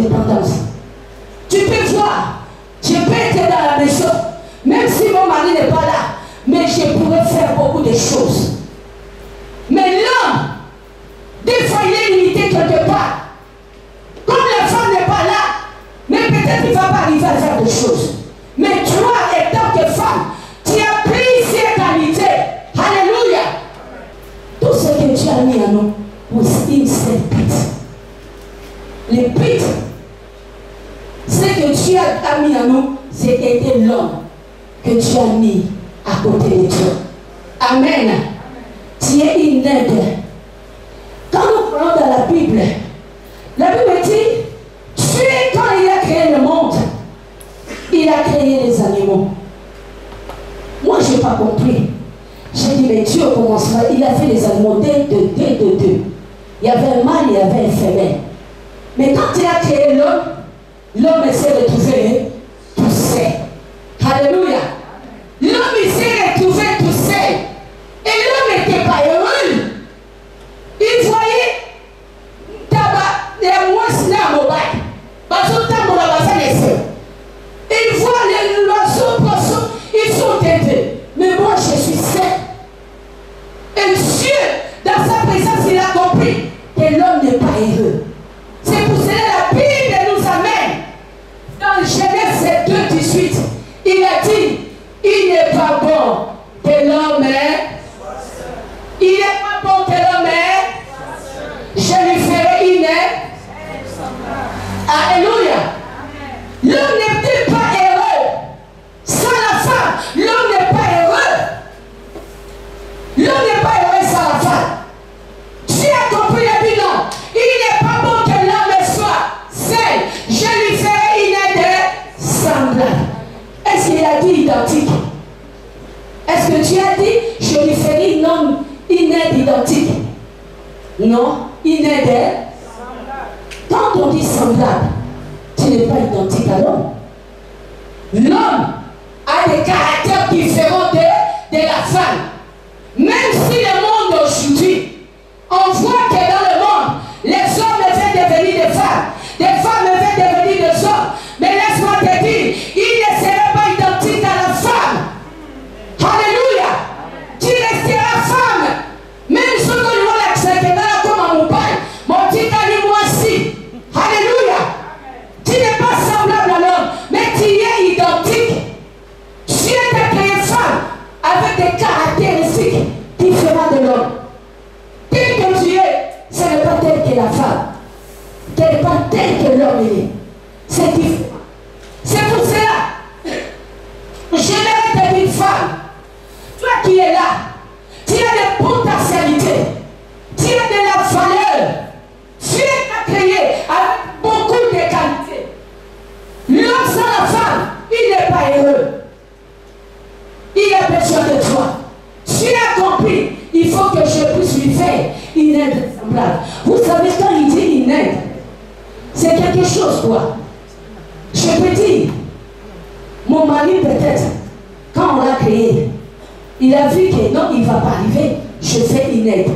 dépendance. Tu peux voir, je peux être dans la maison, même si mon mari n'est pas là, mais je pourrais faire beaucoup de choses.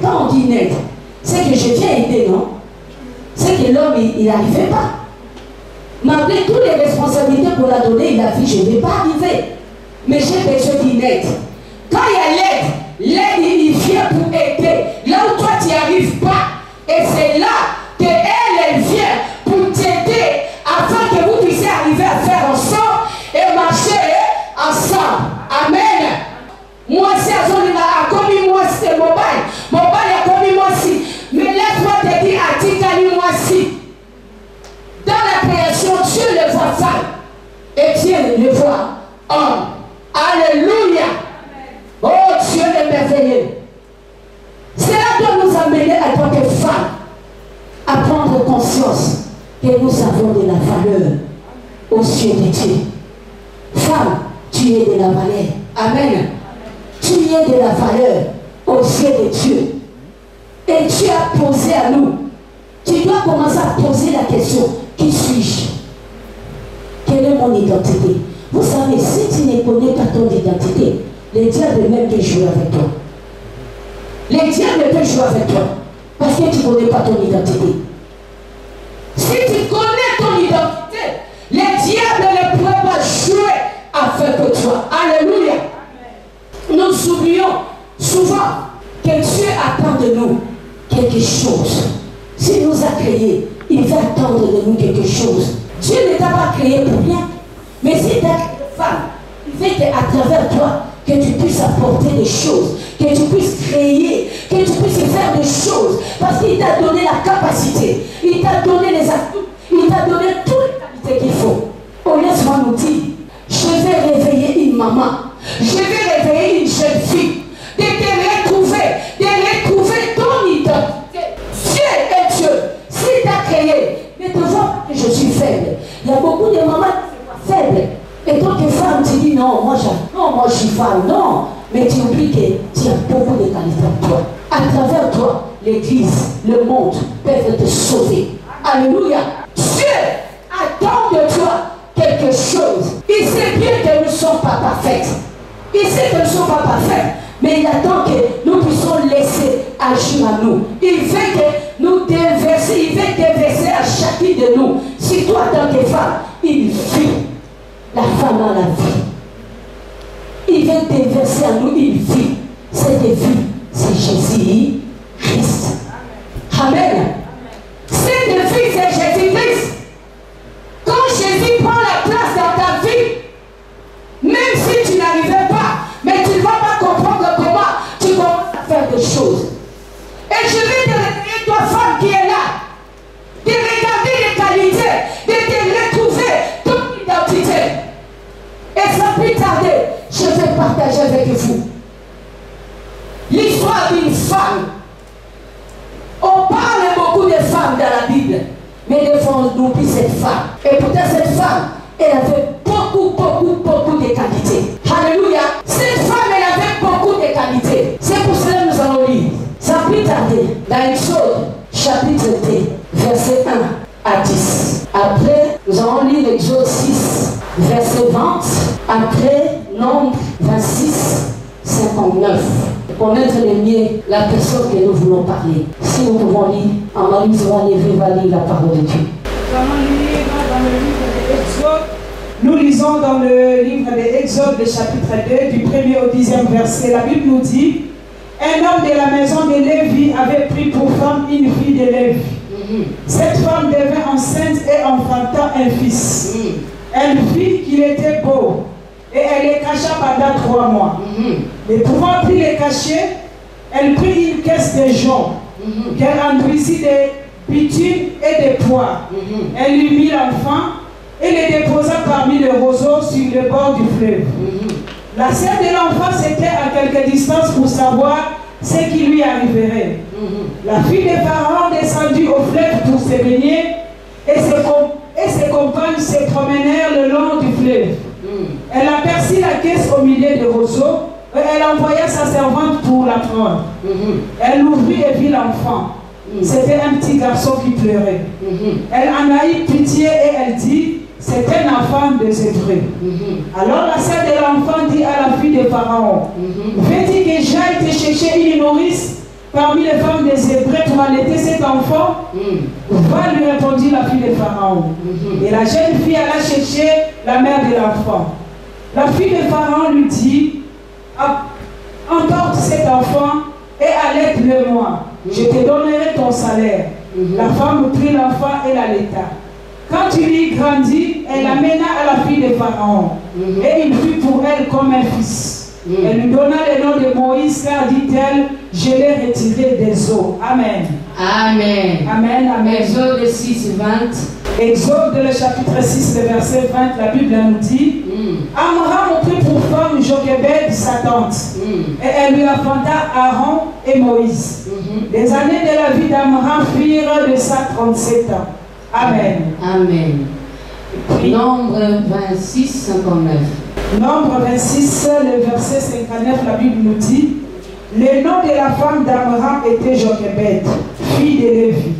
Quand on dit net, c'est que je viens aider, non? C'est que l'homme, il n'arrivait pas. Malgré toutes les responsabilités qu'on a données, il a dit, je ne vais pas arriver. Mais j'ai besoin d'une aide. Quand il y a l'aide, l'aide, il vient pour aider. Là où toi, tu n'y arrives pas. Le voit homme. Alléluia. Oh Dieu est merveilleux. Cela doit nous amener à tant que femmes à prendre conscience que nous avons de la valeur aux yeux de Dieu. Femme, tu es de la valeur. Amen. Tu es de la valeur aux yeux de Dieu. Et Dieu a posé à nous. Tu dois commencer à poser la question, qui suis-je? Quelle est mon identité Vous savez, si tu ne connais pas ton identité, les diables même peuvent jouer avec toi. Les diables peuvent jouer avec toi. Parce que tu ne connais pas ton identité. Si tu connais ton identité, les diables ne pourraient pas jouer avec toi. Alléluia. Nous oublions souvent que Dieu attend de nous quelque chose. S'il nous a créés, il va attendre de nous quelque chose. Dieu ne t'a pas créé pour rien. Mais s'il t'a femme, veut qu'à travers toi, que tu puisses apporter des choses, que tu puisses créer, que tu puisses faire des choses. Parce qu'il t'a donné la capacité, il t'a donné les atouts, Nombre 26, 59. Connaître le mieux la personne que nous voulons parler. Si nous pouvons lire, en Marie Zoane va lire la parole de Dieu. Nous allons lire dans le livre de Exode? Nous lisons dans le livre de Exode, le chapitre 2, du premier au dixième verset. La Bible nous dit Un homme de la maison de Lévi avait pris pour femme une fille de Lévi. Cette femme devint enceinte et enfanta un fils. Elle vit qu'il était beau et elle le cacha pendant trois mois. Mais pouvant plus le cacher, elle prit une caisse de jonc qu'elle enduisit de bitume et de poids. Elle lui mit l'enfant et le déposa parmi les roseaux sur le bord du fleuve. La sœur de l'enfant s'était à quelque distance pour savoir ce qui lui arriverait. La fille de Pharaon descendit au fleuve pour se baigner et ses, et ses compagnes se promenèrent le long du fleuve. Elle aperçut la caisse au milieu des roseaux et elle envoya sa servante pour la prendre. Elle ouvrit et vit l'enfant. C'était un petit garçon qui pleurait. Elle en a eu pitié et elle dit, c'est un enfant des Hébreux. Alors la sœur de l'enfant dit à la fille de Pharaon, veux-tu que j'aille te chercher une nourrice parmi les femmes des Hébreux pour allaiter cet enfant? Mm. Va lui répondit la fille de Pharaon. Et la jeune fille alla chercher la mère de l'enfant. La fille de Pharaon lui dit Emporte cet enfant et allaite-le moi. Je te donnerai ton salaire. Mhm. La femme prit l'enfant et l'allaita. Quand il y grandit, elle l'amena à la fille de Pharaon. Mhm. Et il fut pour elle comme un fils. Mhm. Elle lui donna le nom de Moïse, car dit-elle, je l'ai retiré des eaux. Amen. Amen. Amen, amen. Exode 6, 20. Exode, le chapitre 6, le verset 20, la Bible nous dit Mm. Amram prit pour femme Jochebed, sa tante, Mm. et elle lui enfanta Aaron et Moïse. Mhm. Les années de la vie d'Amram firent de ça 37 ans. Amen. Amen. Nombre 26, 59. Nombre 26, le verset 59, la Bible nous dit Le nom de la femme d'Amram était Jochebed, fille de Lévi,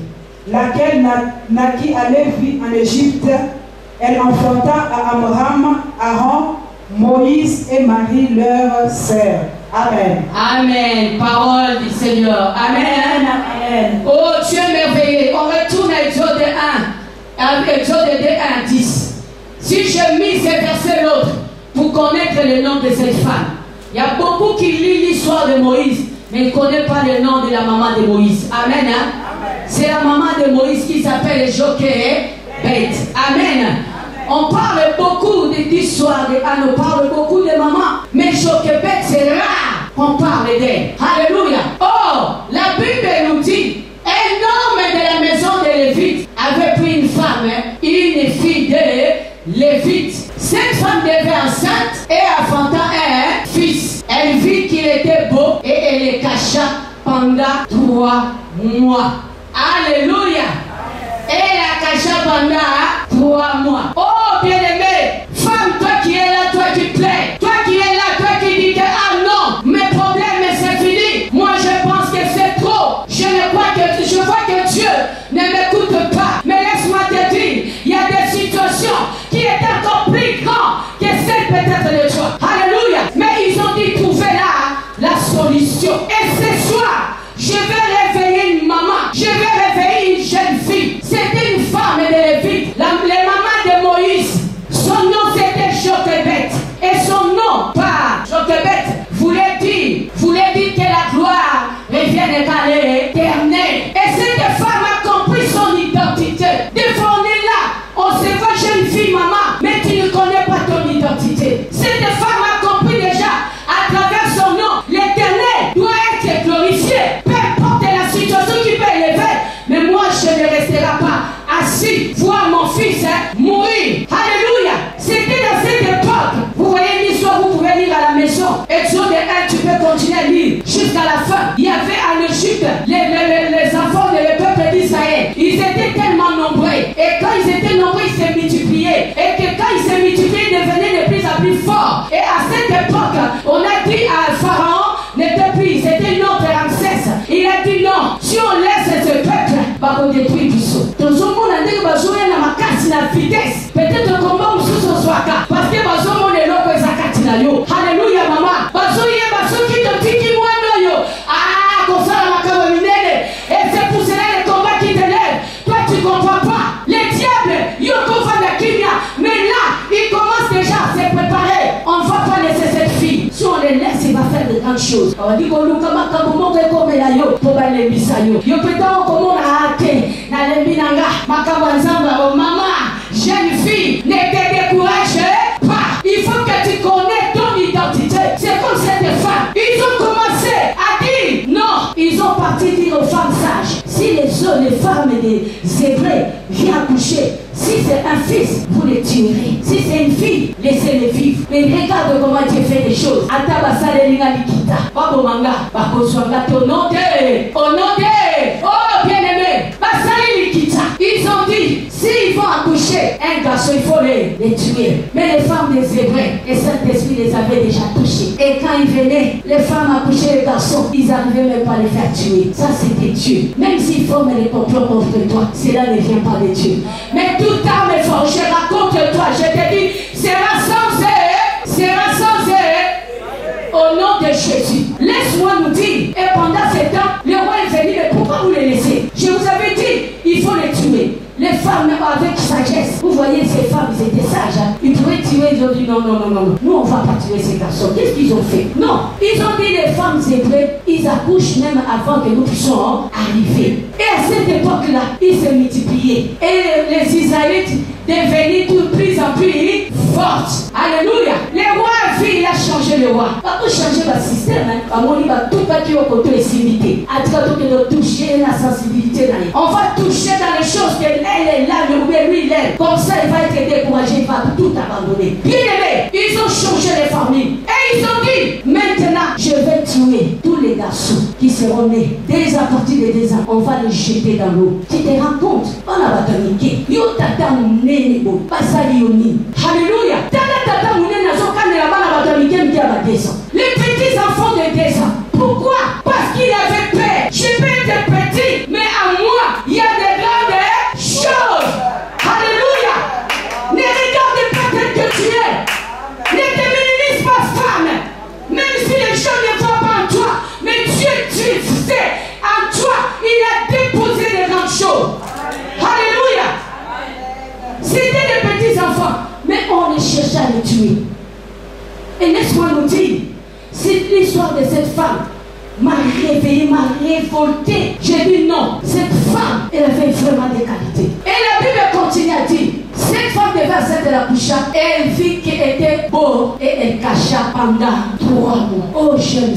laquelle na- naquit à Lévi en Égypte. Elle enfanta à Amram, Aaron, Moïse et Marie, leur sœur. Amen. Amen. Parole du Seigneur. Amen. Amen. Oh, tu es merveilleux. On retourne à Exode 1. À Exode 2, 1, 10. Si je mis ces versets l'autre pour connaître le nom de cette femme, il y a beaucoup qui lisent l'histoire de Moïse, mais ils ne connaissent pas le nom de la maman de Moïse. Amen. hein? C'est la maman de Moïse qui s'appelle Jochebed. Amen. On parle beaucoup de- d'histoire de Anne, on parle beaucoup de maman, mais Jochebed, c'est rare qu'on parle d'elle. Alléluia. Oh, la Bible nous dit, un homme de la maison de Lévite avait pris une femme, hein, une fille de Lévite. Cette femme devait enceinte et enfanta un fils. Elle vit qu'il était beau et elle le cacha pendant trois mois. Alléluia. Et la cacha pendant trois mois. Oh bien-aimé, femme, toi qui es là, toi qui plais, si les les femmes des Hébreux. Viennent accoucher si c'est un fils vous le tuerez. Si c'est une fille laissez-le vivre. Mais regarde comment Dieu fait des choses. Ata basalelinga likita babomanga bakozwanga te au nom de au nom de accoucher un garçon il faut les, les tuer. Mais les femmes des Hébreux et Saint-Esprit les avait déjà touchés et quand ils venaient les femmes accouchaient les garçons ils n'arrivaient même pas à les faire tuer. Ça c'était Dieu. Même s'ils forment les complots contre toi cela ne vient pas de Dieu. Mais toute arme forgée contre toi je te dis sera sans eux sera sans au nom de Jésus. Laisse-moi nous dire, et pendant ce temps, le roi voyez, ces femmes, ils étaient sages. hein. Ils pouvaient tuer, ils ont dit non, non, non, non, non. Nous, on va pas tuer ces garçons. Qu'est-ce qu'ils ont fait? Non, ils ont dit les femmes hébreues, ils accouchent même avant que nous puissions arriver. Et à cette époque-là, ils se multipliaient. Et les Israélites devenaient de plus en plus fortes. Alléluia. Le roi a vu, il a changé le roi. Pas pour changer le système. Hein. À mon niveau, tout pas est au côté limité. À tout toucher la sensibilité. On va toucher dans les choses qu'elle elle est là, le lui, il est. Comme ça, il va être découragé, il va tout abandonner. Bien aimé, ils ont changé les familles. Et ils ont dit, maintenant, je vais tuer tous les garçons qui seront nés dès à partir de 2 ans. On va les jeter dans l'eau. Tu te rends compte? On a bataniqué. Yo tata munene. Alléluia. Tata tata munene nazo kanela bana bataniqué mkia ba 2 ans. Les petits enfants de 2 ans. Pourquoi?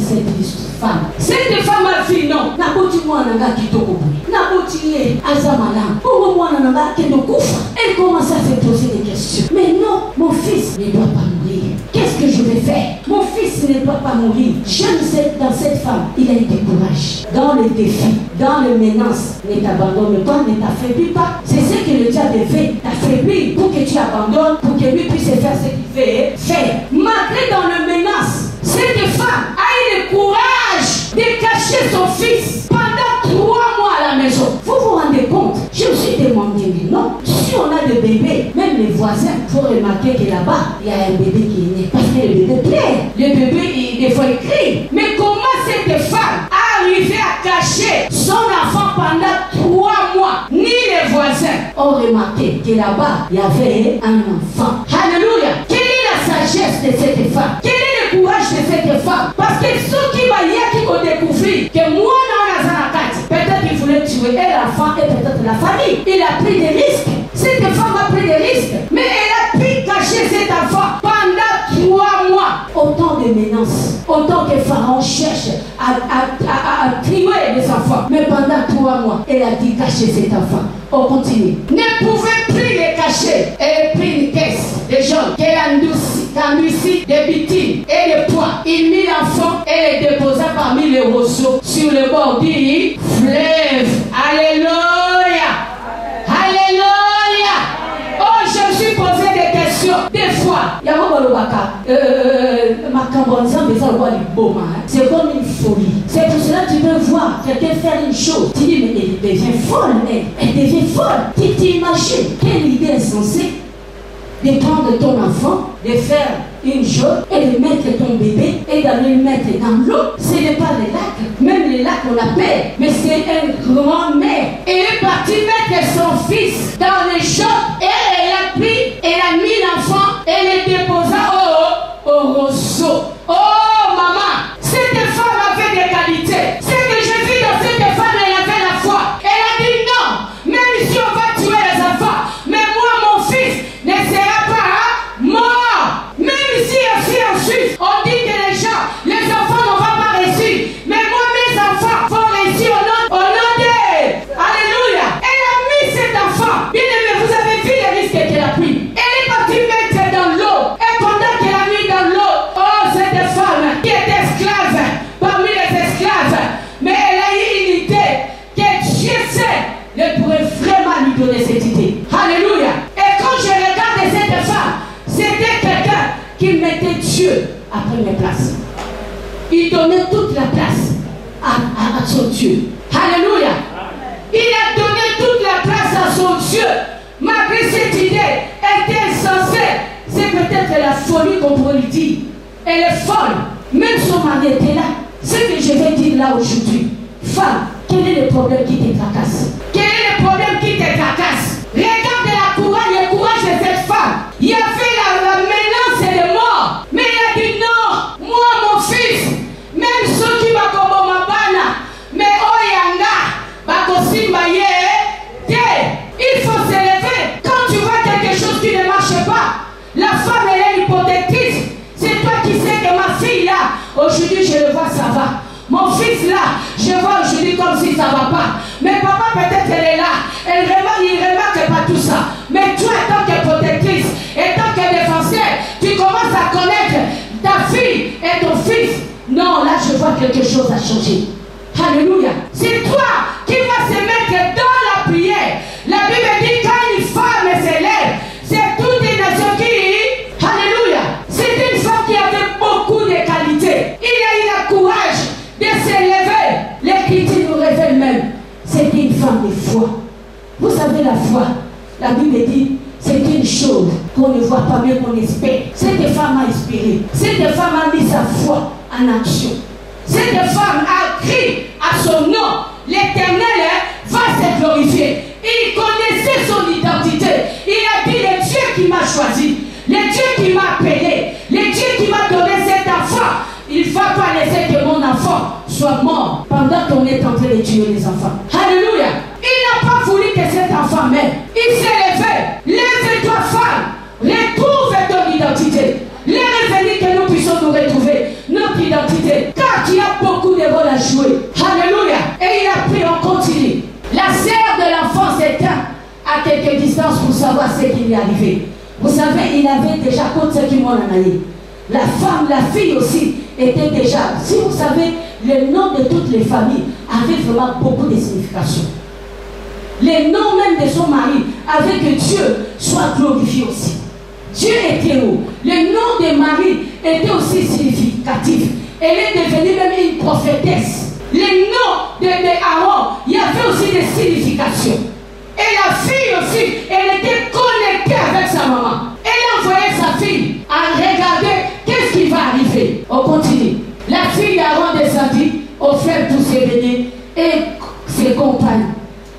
Cette femme. Cette femme non, naboti mwana na à se poser des questions. Mais non, mon fils ne doit pas mourir. Qu'est-ce que je vais faire? Mon fils ne doit pas mourir. J'aime cette, dans cette femme, il a été courage. Dans les défis, dans les menaces, ne t'abandonne pas, ne t'affaiblis pas. C'est ce que le diable fait, t'affaiblir pour que tu abandonnes, pour que lui puisse faire ce qu'il fait faire. Malgré dans les menaces, cette femme a eu le courage son fils pendant trois mois à la maison. Vous vous rendez compte? Je me suis demandé, non, si on a des bébés, même les voisins, il faut remarquer que là-bas, il y a un bébé qui est né. Parce que le bébé plaît. Le bébé, il, des fois, il crie. Mais comment cette femme a arrivé à cacher son enfant pendant trois mois? Ni les voisins ont remarqué que là-bas, il y avait un enfant. Alléluia. Quelle est la sagesse de cette femme? Quel est courage de cette femme Parce que ceux qui qui ont découvert que moi, peut-être qu'il voulait tuer et l'enfant et peut-être la famille. Il a pris des risques. Cette femme a pris des risques. Mais elle a pu cacher cet enfant pendant trois mois. Autant de menaces. Autant que Pharaon cherche à, à, à, à tuer les enfants. Mais pendant trois mois, elle a dit cacher cet enfant. On continue. Ne pouvait plus les cacher. Elle a pris une caisse de gens qu'elle a endurci des bitumes et des poids. Il mit l'enfant et le déposa parmi les roseaux sur le bord du fleuve. Alléluia. Alléluia. Oh, je suis posé des questions. Des fois, c'est comme une folie. C'est pour cela que tu peux voir quelqu'un faire une chose. Tu dis, mais elle devient folle. Elle, elle devient folle. Tu t'imagines quelle idée insensée de prendre ton enfant, de faire une chose et de mettre ton bébé et d'aller le mettre dans l'eau. Ce n'est pas le lac. Même le lac, on l'appelle. Mais c'est un grand mère. Et elle est partie mettre son fils dans les champs et elle a pris, elle a mis l'enfant et le déposa au, au roseau. Oh, maman, cette quelqu'un qui mettait Dieu à première place. Il donnait toute la place à, à- à son Dieu. Alléluia. Il a donné toute la place à son Dieu. Malgré cette idée, elle était insensée. C'est peut-être la folie qu'on pourrait lui dire. Elle est folle. Même son mari était là. Ce que je vais dire là aujourd'hui. Femme, quel est le problème qui te tracasse? Quel est le problème qui te tracasse? Regarde la courage, le courage de cette c'est des. Mais il a dit non, moi mon fils, même ceux qui m'accompagnent ma bana, mais oh, oyanga, bakosimba il faut s'élever. Quand tu vois quelque chose qui ne marche pas, la femme elle est hypothétique. C'est toi qui sais que ma fille là, aujourd'hui je le vois, ça va. Mon fils là, je vois aujourd'hui comme si ça va pas. Mais papa peut-être elle est là. Elle remarque, il remarque pas tout ça. Mais toi, en tant que protectrice, en tant que défenseur, tu commences à connaître ta fille et ton fils. Non, là je vois quelque chose a changé. Alléluia. C'est toi qui vas se mettre dans la prière. La Bible dit quand une femme s'élève, c'est toute une nation qui. Alléluia. C'est une femme qui avait beaucoup de qualités. Il a eu le courage de s'élever. L'Écriture nous révèle même. C'était une femme de foi. Vous savez la foi. La Bible dit c'est une chose qu'on ne voit pas, mais qu'on espère. Cette femme a espéré. Cette femme a mis sa foi en action. Cette femme a crié à son nom. L'éternel va se glorifier. Il connaissait son identité. Il a dit le Dieu qui m'a choisi, le Dieu qui m'a appelé, le Dieu qui m'a donné cet enfant. Il ne va pas laisser que mon enfant soit mort pendant qu'on est en train de tuer les enfants. Alléluia. Il n'a pas voulu que cet enfant meure. Il s'est nous retrouver notre identité. Car tu as beaucoup de rôles à jouer. Alléluia. Et il a pris, on continue. La sœur de l'enfant s'éteint à quelques distances pour savoir ce qui lui est arrivé. Vous savez, il avait déjà compte ce qui m'en en allé. La femme, la fille aussi, était déjà, si vous savez, le nom de toutes les familles avait vraiment beaucoup de signification. Le nom même de son mari avait que Dieu soit glorifié aussi. Dieu était où? Le nom de Marie était aussi significatif. Elle est devenue même une prophétesse. Le nom de, de Aaron, il y avait aussi des significations. Et la fille aussi, elle était connectée avec sa maman. Elle envoyait sa fille à regarder qu'est-ce qui va arriver. On continue. La fille d'Aaron descendit, offert tous ses bénis et ses compagnes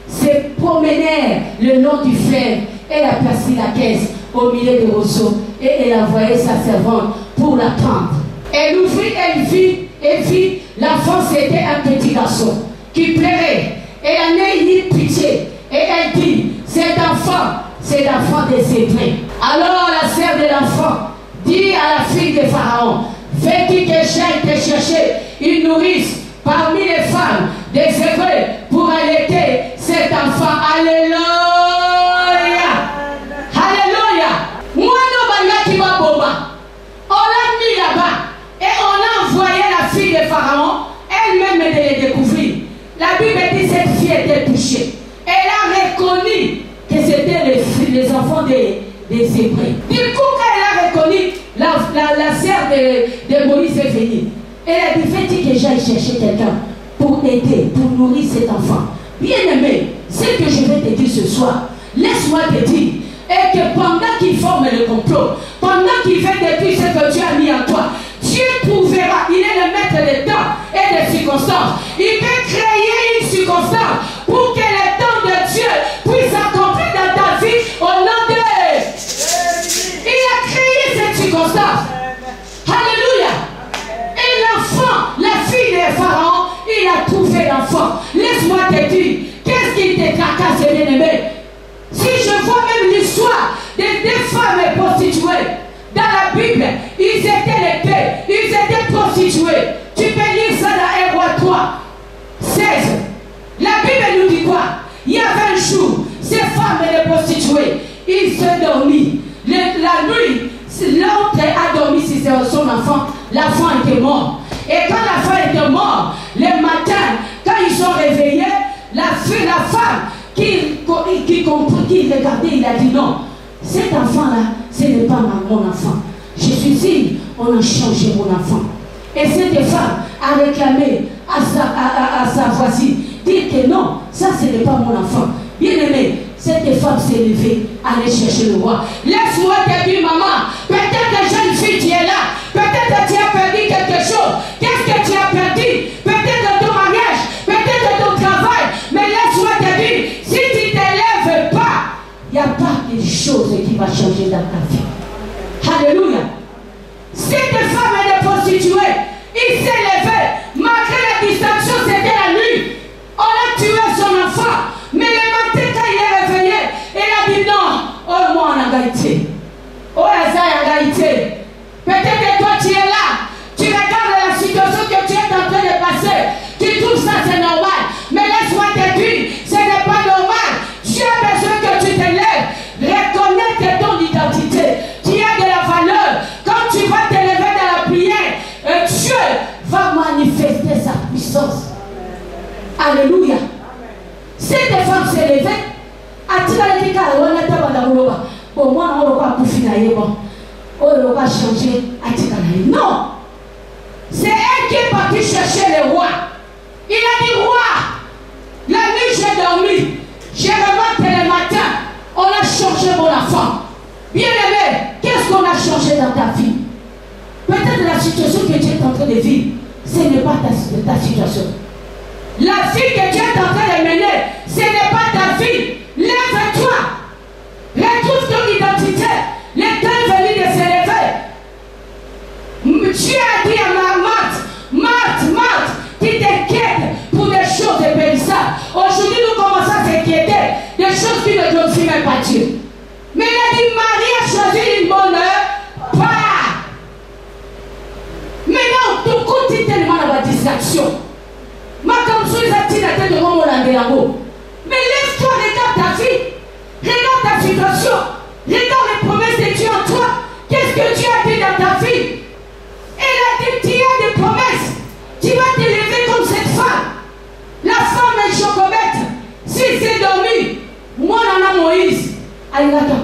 se promenèrent le long du fleuve. Elle a placé la caisse au milieu des roseaux et elle a envoyé sa servante pour l'attendre. Elle ouvrit, elle vit, et vit, l'enfant c'était un petit garçon qui pleurait. Elle en a eu pitié et elle dit, cet enfant, c'est l'enfant Hébreux. Alors la sœur de l'enfant dit à la fille de Pharaon, fais-tu que j'aille te chercher une nourrice parmi les femmes des Hébreux pour allaiter cet enfant? Alléluia. Moi, nous, qui m'a On l'a mis là-bas et on a envoyé la fille de Elle-même de les découvrir. La Bible dit que cette fille était touchée. Elle a reconnu que c'était les, les, enfants des, des Hébreux. Du coup, quand elle a reconnu, la, la, la sœur de, de Moïse est venue. Elle a dit, fais-tu que j'aille chercher quelqu'un pour aider, pour nourrir cet enfant? Bien-aimé, ce que je vais te dire ce soir, laisse-moi te dire, et que pendant qu'il forme le complot, pendant qu'il fait détruire ce que Dieu a mis en toi, Dieu trouvera, il est le maître des temps et des circonstances. Il peut créer une circonstance pour que le temps de Dieu puisse s'accomplir dans ta vie au nom de Il a créé cette circonstance. Alléluia. Et l'enfant, la fille de Pharaon, il a trouvé l'enfant. Laisse-moi te dire, qu'est-ce qui te tracasse, bien-aimé? Si je vois même l'histoire des deux femmes prostituées la Bible, ils étaient les deux, ils étaient prostitués. Tu peux lire ça dans 1 roi 3, 16. La Bible nous dit quoi? Il y avait un jour, ces femmes les prostituées, ils se dormi. Le, la nuit, l'autre a dormi si c'est son enfant, l'enfant était mort. Et quand l'enfant était mort, le matin, quand ils sont réveillés, la, fille, la femme qui, qui, qui, qui regardait, il a dit non, cet enfant-là, ce n'est pas mon enfant. Je suis sûre, on a changé mon enfant. Et cette femme a réclamé à sa, à, à, voisine, dire que non, ça ce n'est pas mon enfant. Bien aimé, cette femme s'est levée, aller chercher le roi. Laisse-moi te dire, maman, peut-être jeune fille, tu es là. Peut-être tu as perdu quelque chose. Qu'est-ce que tu as perdu? Qui va changer dans ta vie. gato.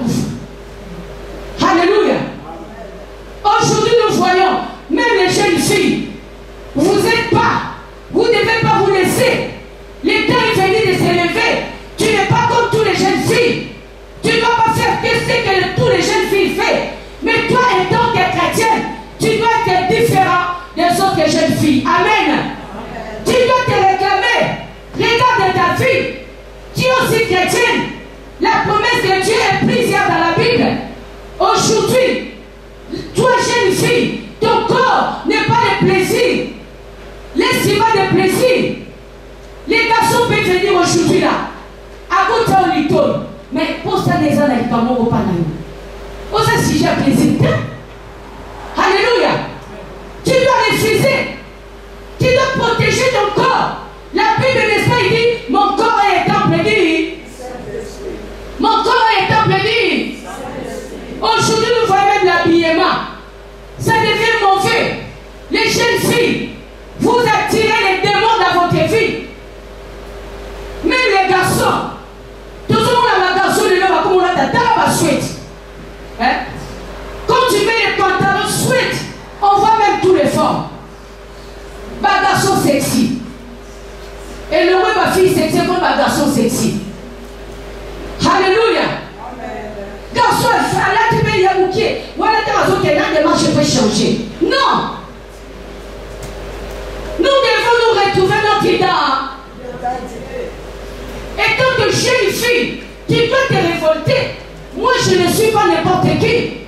j'ai une fille qui peut te révolter. Moi, je ne suis pas n'importe qui.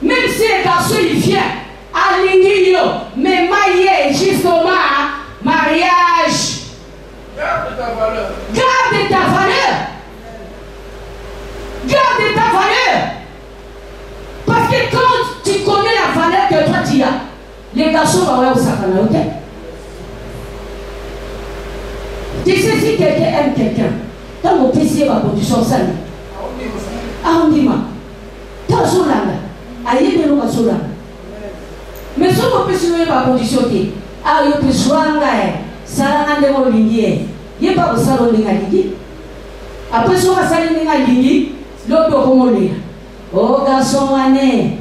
Même si un garçon, il vient, aligné, mais maillé, justement, mariage. Garde ta valeur. Garde ta valeur. Garde ta valeur. Parce que quand tu connais la valeur que toi tu as, les garçons vont avoir au ok? Tu sais si quelqu'un aime quelqu'un. ntango opesi ye bacondition osali aondima. Te azolanda. Ayebi eloko azolanda. Mais soki opesi no ye bacondition te ayo mpe zwanga ye salanga ndenge olingi ye. Ye mpa kosala olinga alingi apres soki asali ndenge alingi lobi okomolela o garçon wane.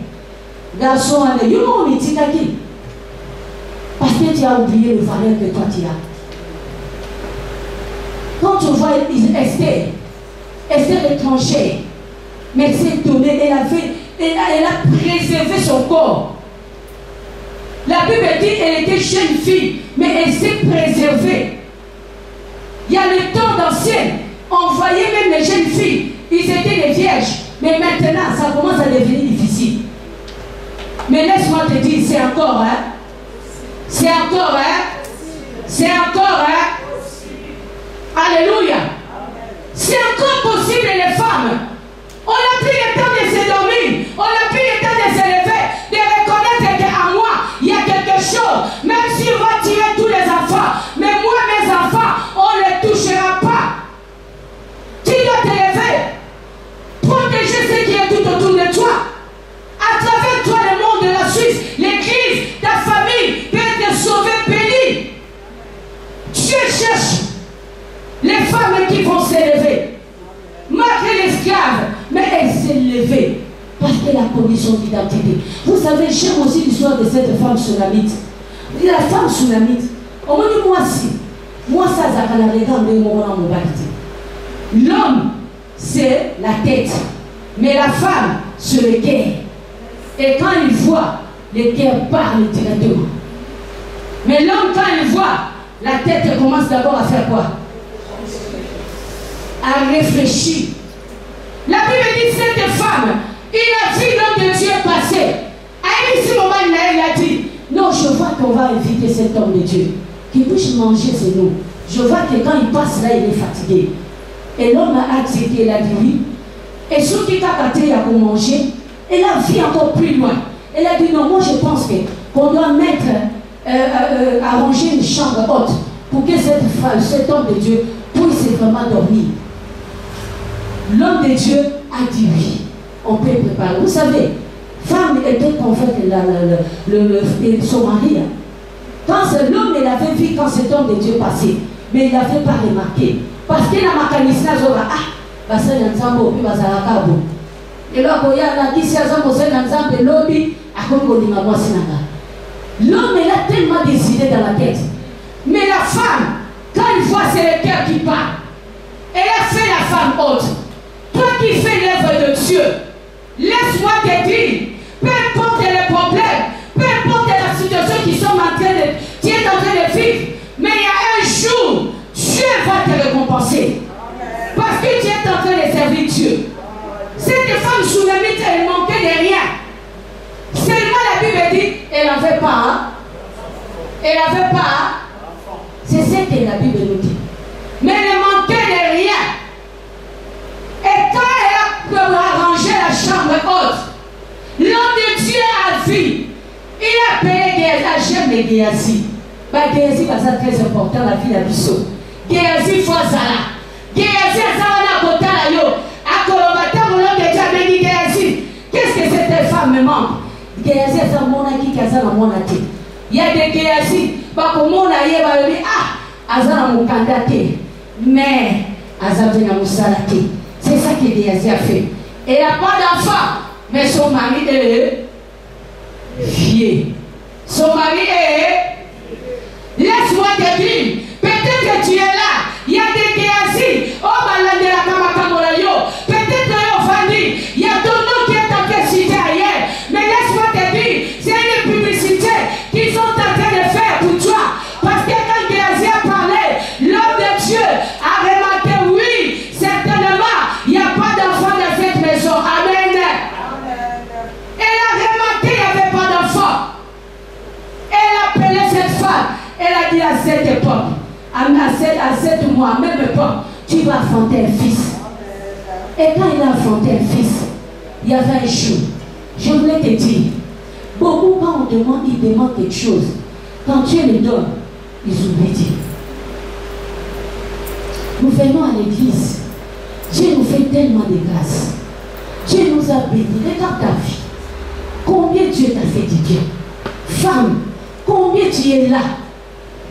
Garçon wane. Yo moko mitikaki parce que tu as oublié le valeur que toi tu as. Quand on voit Esther, Esther étrangère, mais elle s'est donnée, elle a, fait, elle, a, elle a préservé son corps. La Bible dit qu'elle était jeune fille, mais elle s'est préservée. Il y a le temps d'ancien, on voyait même les jeunes filles, ils étaient des vierges, mais maintenant ça commence à devenir difficile. Mais laisse-moi te dire, c'est encore, hein? C'est encore, hein? C'est encore, hein? Alléluia. C'est encore possible les femmes. On a plus le temps de se. Son identité. Vous savez, j'aime aussi l'histoire de cette femme sunamite. La femme sunamite, au moins moi si, moi ça, ça la on L'homme, c'est la tête, mais la femme, c'est le cœur. Et quand il voit, le cœur parle directement. Mais l'homme, quand il voit, la tête commence d'abord à faire quoi? À réfléchir. La Bible dit cette femme, il a vu l'homme de Dieu passer. À ce moment il a dit, non, je vois qu'on va inviter cet homme de Dieu. Qu'il puisse manger, c'est nous. Je vois que quand il passe là, il est fatigué. Et l'homme a accepté, il a dit oui. Et ce qui a gâté à manger, elle a vu encore plus loin. Elle a dit non, moi je pense qu'on doit mettre, euh, euh, euh, arranger une chambre haute pour que cette cet homme de Dieu puisse vraiment dormir. L'homme de Dieu a dit oui. On peut préparer. Vous savez, femme était convaincre la, le, son mari. Hein. Quand l'homme, il avait vu quand cet homme de Dieu passait, mais il n'avait pas remarqué. Parce qu'il a marqué ah, basali nzambe mpe bazalaka bo lelo akoya alakisi aza mosali na nzambe lobi akomi kolinga mwasi na ngai l'homme est là tellement décidé dans la tête mais la femme quand il voit c'est le cœur qui parle elle a fait la femme haute toi qui fais l'œuvre de Dieu laisse-moi te dire peu importe les problèmes peu importe la situation qui sont en train de tu es en train de vivre mais il y a un jour Dieu va te récompenser parce que tu es en train de servir Dieu. Cette femme sous la mythe, elle manquait de rien. Seulement la Bible dit, elle n'avait pas. Hein? Elle n'avait pas. C'est ce que la Bible nous dit. Mais elle manquait de rien. Et quand elle a arrangé la chambre haute, l'homme de Dieu a vu. Il a payé Géasi. J'aime les Géasi. Bah, Géasi, c'est très important, la vie de Bissot. Géasi, il faut ça Géasi aza wana akotala yo. Akoloba ntango longeji abengi Géasi qu'est-ce que cette femme me manque? Géasi aza monaki ke aza na mwana te ya de Géasi bakomona ye balobi ah aza na mokanda te mais aza mpe na mosala te c'est ça que Géasi a fait et a pas d'enfant. Mais son mari est vieux son mari est laisse-moi te dire. Peut-être que tu es là. Il y a des Géasi. Oh, balandelaka makambo na Elle a dit à cette époque, à 7, mois, même pas, tu vas affronter un fils. Et quand il a affronté un fils, il y avait un jour. Je voulais te dire, beaucoup quand on demande, ils demandent quelque chose. Quand Dieu les donne, ils oublient. Nous venons à l'église. Dieu nous fait tellement de grâce. Dieu nous a bénis. Regarde ta vie. Combien Dieu t'a fait du bien. Femme, combien tu es là.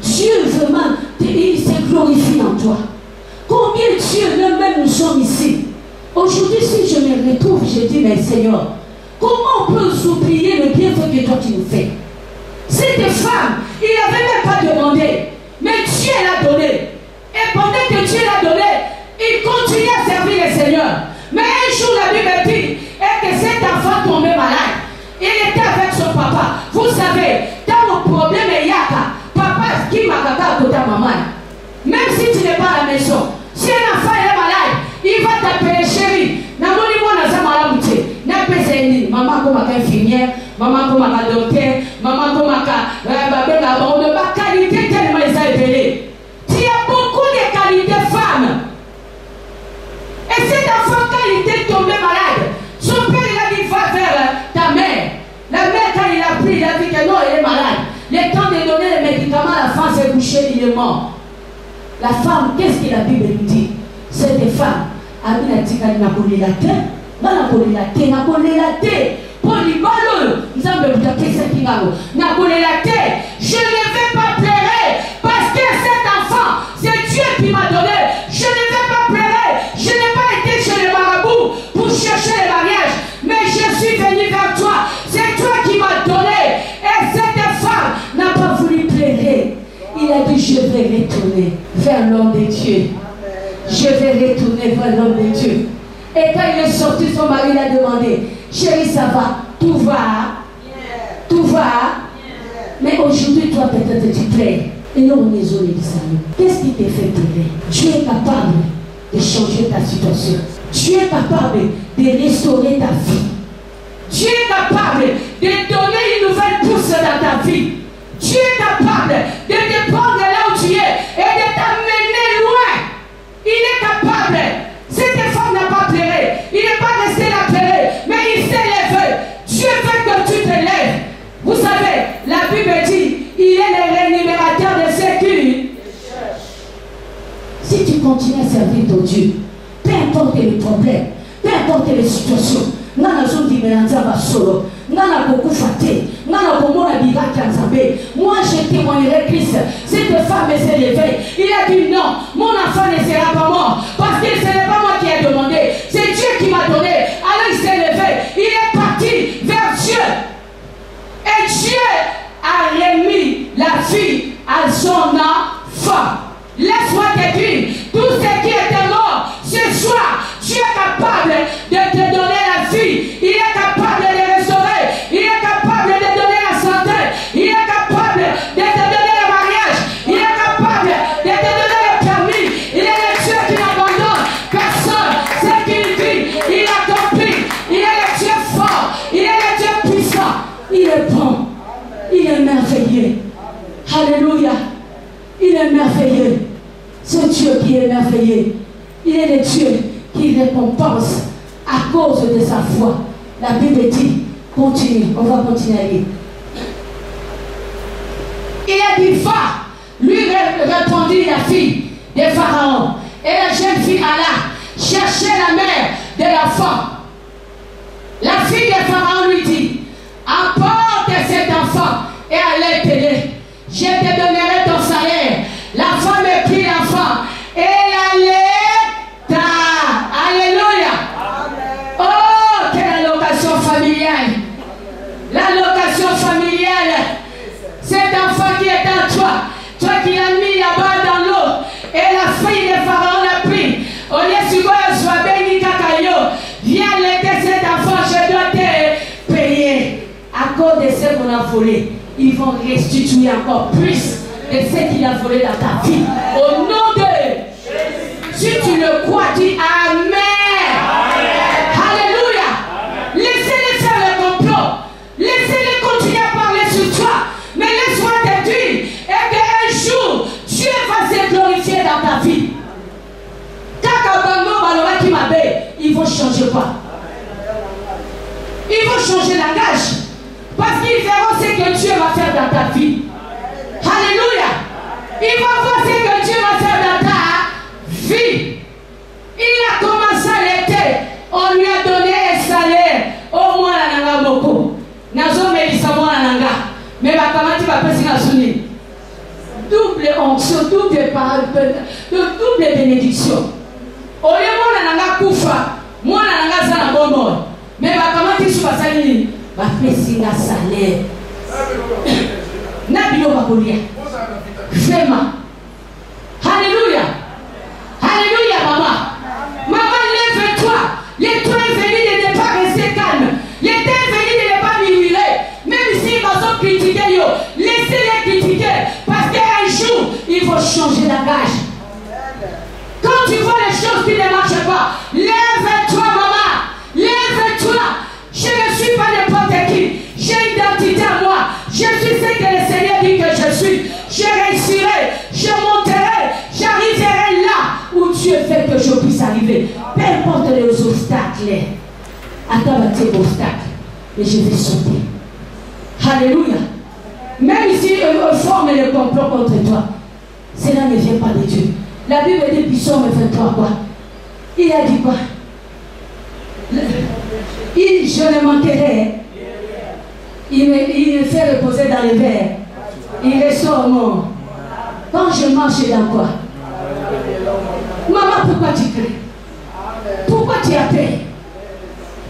Dieu vraiment il s'est glorifié en toi. Combien Dieu nous-mêmes nous sommes ici. Aujourd'hui, si je me retrouve, je dis, mais Seigneur, comment on peut s'oublier le bienfait que toi tu nous fais? Cette femme, il n'avait même pas demandé, mais Dieu l'a donné. Et pendant que Dieu l'a donné, il continue à servir le Seigneur. Mais un jour, la Bible dit et que cet enfant tombait malade. Il était avec son papa. Vous savez, dans le problème, il y a qui m'a côté à maman. Même si tu n'es pas à la maison, si un enfant est malade, il va t'appeler chérie. namoni mwana aza malamu te napesa nini mama akomaka infirmière mama akomaka docteur mama akomaka babengaka bango médicament, la femme s'est couchée, il est mort. La femme, qu'est-ce que la Bible nous dit? Cette femme, Amina Tikali n'a connu la terre, n'a connu la terre, n'a connu la terre. Pour l'imalo, nous avons le ce qui n'a connu la terre. Je ne vais pas pleurer parce que cet enfant, c'est Dieu qui m'a donné. Je ne vais pas pleurer. Je n'ai pas été chez les marabouts pour chercher le mariage, mais je suis venu vers toi. C'est toi marabout. retourner vers l'homme de Dieu. Je vais retourner vers l'homme de Dieu. Et quand il est sorti, son mari l'a demandé, chérie, ça va, tout va, tout va? Mais aujourd'hui, toi, peut-être, tu plais. Et nous, on est Qu'est-ce qui te fait pleurer? Dieu est capable de changer ta situation. Dieu est capable de restaurer ta vie. Dieu est capable de donner une nouvelle pousse dans ta vie. Dieu est capable de te prendre là où tu es et de t'amener loin. Il est capable. Cette femme n'a pas pleuré. Il n'est pas resté là pleurer, mais il s'est levé. Dieu veut que tu te lèves. Vous savez, la Bible dit, il est le rémunérateur de ceux qui si tu continues à servir ton Dieu, peu importe les problèmes, peu importe les situations, nazondimela nzambe solo moi je témoignerai christ. Cette femme s'est levée. Il a dit non mon enfant ne sera pas mort. Parce que ce n'est pas moi qui ai demandé. C'est dieu qui m'a donné. Alors il s'est levé. Il est parti vers dieu. Et dieu a remis la fille à son enfant. Laisse-moi te dire tout ce qui était mort ce soir Dieu est capable de te donner la vie. Il est Il est merveilleux. C'est Dieu qui est merveilleux. Il est le Dieu qui récompense à cause de sa foi. La Bible dit, continue, on va continuer à lire. Il a dit, va, lui répondit la fille de Pharaon. Et la jeune fille alla chercher la mère de l'enfant. La fille de Pharaon lui dit, emporte cet enfant et allez t'aider. Je te donnerai. La femme prit l'enfant et l'allaita. Alléluia. Oh, quelle allocation familiale. L'allocation familiale. Cet enfant qui est en toi, toi qui l'as mis là-bas dans l'eau, et la fille de Pharaon l'a pris. Au lieu de soit béni kakayo, viens l'aider cet enfant, je dois te payer. À cause de ce qu'on a volé, ils vont restituer encore plus de ce qu'il a volé dans ta vie. Au nom de si tu le crois, dis Amen. Alléluia. Laissez-les faire le complot. Laissez-les continuer à parler sur toi. Mais laisse-moi te dire et qu'un jour, Dieu va se glorifier dans ta vie. Ils vont changer quoi? Ils vont changer la gage. Parce qu'ils verront ce que Dieu va faire dans ta vie. Alléluia. Ils vont voir ce que Dieu va faire dans ta vie. Il a commencé à l'été. On lui a donné un salaire. Au moins, la nanga beaucoup. Nazo melisa mwana nanga. Mais bakamati bapesi na suni. Double onction, double double bénédiction. Oye mwana nanga kufa. Mwana nanga aza na bomoi. Mais bakamati su basali nini? Bapesi nga salaire. Na. Vraiment. Alléluia. Alléluia, maman. Maman, lève-toi. Le temps est venu de ne pas rester calme. Le temps est venu de ne pas murmurer. Même si ils ont critiqué, yo, laissez-les critiquer. Parce qu'un jour, il faut changer la gage. Quand tu vois les choses qui ne marchent pas, lève-toi, maman. Lève-toi. Je ne suis pas n'importe qui. J'ai une identité à moi. Je suis ce que le Seigneur Je réussirai. Je monterai. J'arriverai là où Dieu fait que je puisse arriver. Peu importe les obstacles. Attends, tes obstacles. Et je vais sauter. Alléluia. Même si eux forment le complot contre toi, cela ne vient pas de Dieu. La Bible dit, Psaume 23, quoi Il a dit quoi? Il, Je ne manquerai. Il me, il me fait reposer dans les verres. Il est seulement. Quand je marche dans quoi? Maman, pourquoi tu cries? Pourquoi tu as peur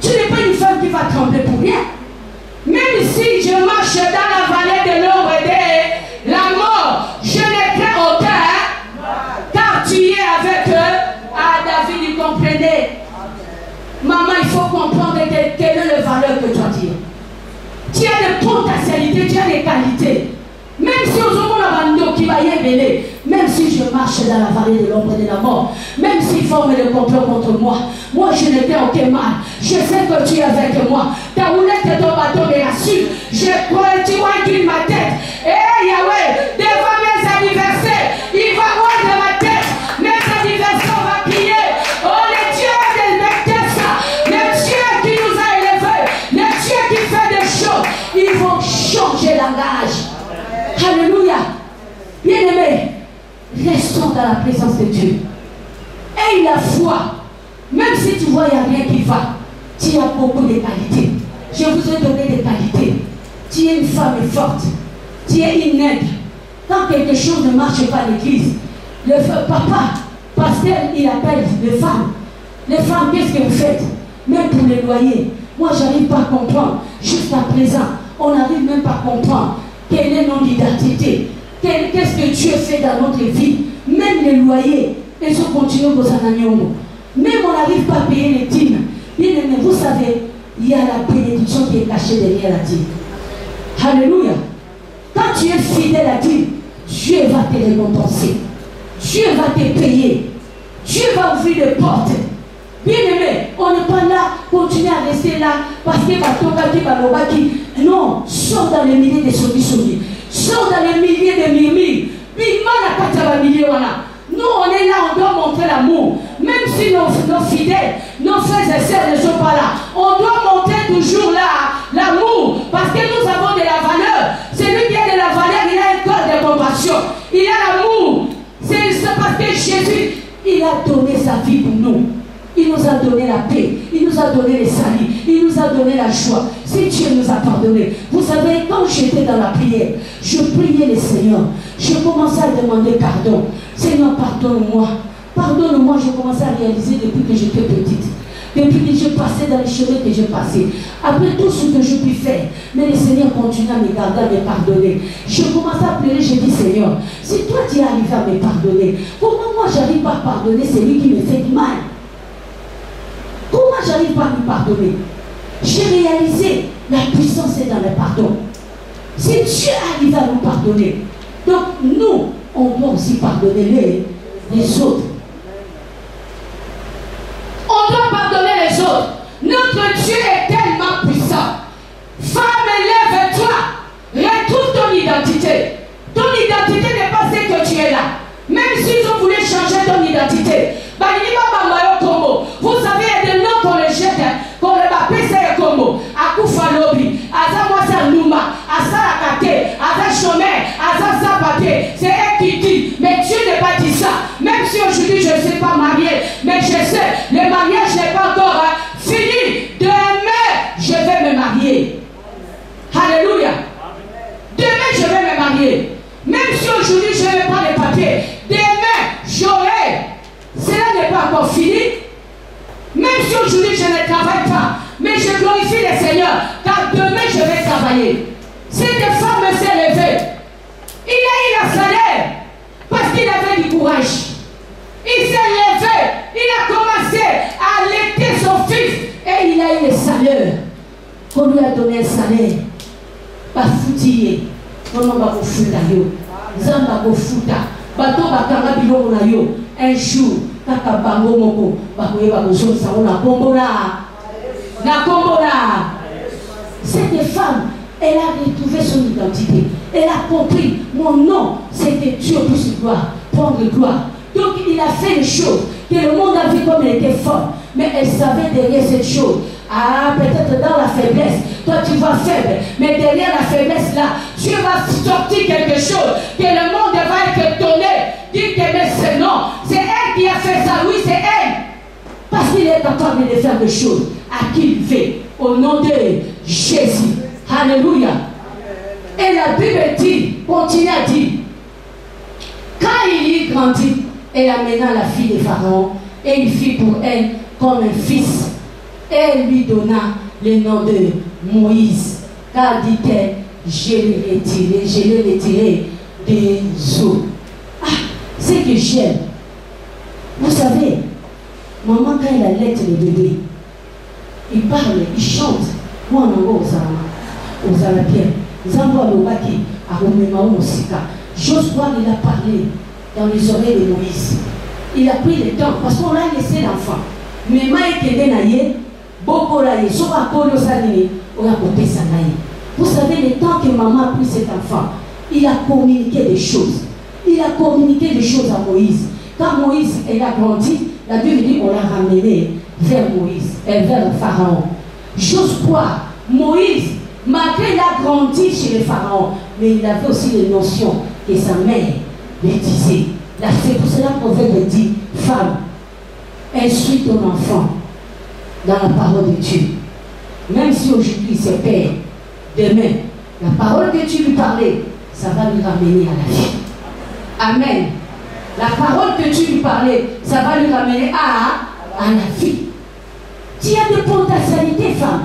Tu n'es pas une femme qui va trembler pour rien. Même si je marche dans la vallée de l'ombre et de la mort, je ne crains aucun, car tu es avec eux. Ah, David, il comprenait. Maman, il faut comprendre quelle est la valeur que toi tu es. Tu as des potentialités, tu as des qualités. Même si va y même si je marche dans la vallée de l'ombre de la mort, même s'ils forment des complots contre moi, moi je fait aucun mal. Je sais que tu es avec moi. Ta roulette et ton bateau me rassurent. Je crois, tu vois, incline ma tête. Eh Yahweh, devant Bien-aimés, restons dans la présence de Dieu. Aie la foi. Même si tu vois, il n'y a rien qui va. Tu as beaucoup de qualités. Je vous ai donné des qualités. Tu es une femme forte. Tu es une aide. Quand quelque chose ne marche pas à l'église, le papa, pasteur, il appelle les femmes. Les femmes, qu'est-ce que vous faites? Même pour les loyers. Moi, j'arrive pas à comprendre. Jusqu'à présent, on n'arrive même pas à comprendre quel est identité. Quel- Qu'est-ce que Dieu fait dans notre vie? Même les loyers, ils ont continué pour. Même on n'arrive pas à payer les dîmes. Bien aimé, vous savez, il y a la bénédiction qui est cachée derrière la dîme. Alléluia. Quand tu es fidèle à Dieu, Dieu va te récompenser. Dieu va te payer. Dieu va ouvrir des portes. Bien aimé, on n'est pas là, continuer à rester là, parce que Batokaki, Balobaki. Non, sors dans les milliers de sobi Sors dans les milliers de murmures. Bima na kati ya bamillie wana. Nous, on est là, on doit montrer l'amour. Même si nos, nos fidèles, nos frères et sœurs ne sont pas là, on doit montrer toujours là l'amour. Parce que nous avons de la valeur. Celui qui a de la valeur, il a un cœur de compassion. Il a l'amour. C'est parce que Jésus, il a donné sa vie pour nous. Il nous a donné la paix, il nous a donné les salis, il nous a donné la joie. Si Dieu nous a pardonné, vous savez, quand j'étais dans la prière, je priais le Seigneur. Je commençais à demander pardon. Seigneur, pardonne-moi. Pardonne-moi, je commençais à réaliser depuis que j'étais petite. Depuis que je passais dans les chemins que j'ai passés. Après tout ce que je puis faire. Mais le Seigneur continue à me garder, à me pardonner. Je commençais à pleurer, je dis Seigneur, si toi tu es arrivé à me pardonner, comment moi j'arrive pas à pardonner celui qui me fait du mal? Comment j'arrive pas à lui pardonner J'ai réalisé la puissance est dans le pardon. Si Dieu arrive à nous pardonner, donc nous, on doit aussi pardonner les, les autres. On doit pardonner les autres. Notre Dieu est tellement puissant. Femme, lève-toi. Retrouve ton identité. Ton identité n'est pas celle que tu es là. Même s'ils ont voulu changer ton identité. Vous savez, il y a des noms qu'on les jette, hein, qu'on les baptise et Kombo. Akufa Lobi, C'est elle qui dit. Mais Dieu n'est pas dit ça. Même si aujourd'hui je ne suis pas mariée, mais je sais, le mariage n'est pas encore hein, fini. Demain, je vais me marier. Alléluia. Demain, je vais me marier. Même si aujourd'hui, je n'ai pas les papiers. Demain, j'aurai. Cela n'est pas encore fini. Même si aujourd'hui, je ne travaille pas. Mais je glorifie le Seigneur. Car demain, je vais travailler. Cette femme s'est levée. Il a eu la salaire. Parce qu'il avait du courage. Il s'est levé. Il a commencé à allaiter son fils. Et il a eu le salaire. On lui a donné un salaire. bafuti ye nono bakofuta yo nzambe akofuta bato bakanga biloko na yo un jour kaka bango moko bakoyeba kozongisa ngo na kombo na na kombo na cette femme elle a retrouvé son identité. Elle a compris mon nom que Dieu puisse gloire prendre gloire. Donc il a fait des choses que le monde a vu comme elle était forte mais elle savait derrière cette chose. Ah, peut-être dans la faiblesse, toi tu vois faible, mais derrière la faiblesse là, Dieu va sortir quelque chose, que le monde va être étonné. Dis que mais c'est non, c'est elle qui a fait ça, oui c'est elle. Qu'il est capable de faire des choses à qui il fait, au nom de Jésus. Alléluia. Et la Bible dit, continue à dire, quand il y grandit, elle amena la fille de Pharaon, et il fit pour elle comme un fils. Et elle lui donna le nom de Moïse, car dit-elle, je l'ai retiré, je l'ai retiré des eaux. Ah, ce que j'aime, vous savez, Maman, quand elle allait le bébé, il parle, il chante. Moi, on envoie aux Alama, aux Alapiens. Ils envoient le baki à Romema ou Mosika. Josué, il a parlé dans les oreilles de Moïse. Il a pris le temps parce qu'on l'a laissé l'enfant. Mais Maïkede Naye, Bokola Ye, Soka Kodo Salini, on a coupé sa naïe. Vous savez, le temps que maman a pris cet enfant, il a communiqué des choses. Il a communiqué des choses à Moïse. Quand Moïse elle a grandi, la Bible dit on l'a ramené vers Moïse, et vers le Pharaon. J'ose croire, Moïse, malgré il a grandi chez le Pharaon, mais il avait aussi les notions que sa mère lui disait. C'est pour cela qu'on veut dire, femme, instruis ton enfant dans la parole de Dieu. Même si aujourd'hui c'est père, demain, la parole que tu lui parlais, ça va lui ramener à la vie. Amen. La parole que tu lui parlais, ça va lui ramener à, à la vie. Tu as des potentialités, femme.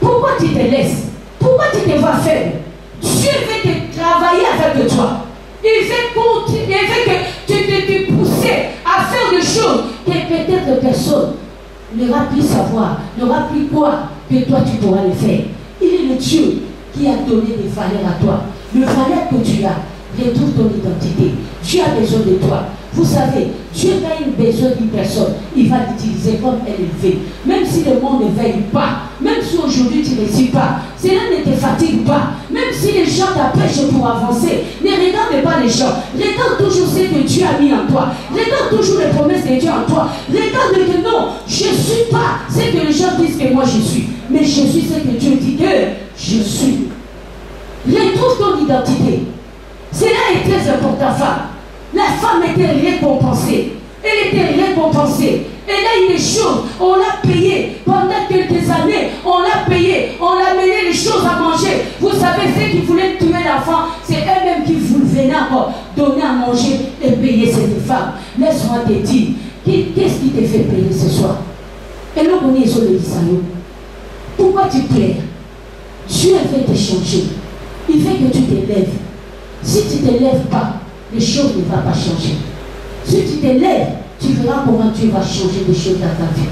Pourquoi tu te laisses? Pourquoi tu te vois faible? Dieu veut te travailler avec toi. Il veut, continuer, il veut que tu te, te pousser à faire des choses que peut-être personne n'aura plus savoir, n'aura plus quoi que toi tu pourras le faire. Il est le Dieu qui a donné des valeurs à toi. Le valeur que tu as, retrouve ton identité. Dieu a besoin de toi. Vous savez, Dieu a une besoin d'une personne, il va l'utiliser comme elle est fait. Même si le monde ne veille pas, même si aujourd'hui tu ne suis pas, cela ne te fatigue pas. Même si les gens t'empêchent pour avancer, ne regarde pas les gens. Regarde toujours ce que Dieu a mis en toi. Regarde toujours les promesses de Dieu en toi. Regarde que non, je ne suis pas ce que les gens disent que moi je suis. Mais je suis ce que Dieu dit que je suis. Retrouve ton identité. Cela est très important, femme. La femme était récompensée. Elle était récompensée. Elle a eu des choses. On l'a payé. Pendant quelques années, on l'a payé. On l'a mené les choses à manger. Vous savez, ceux qui voulaient tuer l'enfant, c'est eux-mêmes qui vous venaient encore donner à manger et payer cette femme. Laisse-moi te dire, qu'est-ce qui te fait payer ce soir? Et nous, on est Pourquoi tu plais Dieu veut te changer. Il veut que tu t'élèves. Si tu ne t'élèves pas, les choses ne vont pas changer. Si tu t'élèves, tu verras comment Dieu va changer des choses dans ta vie.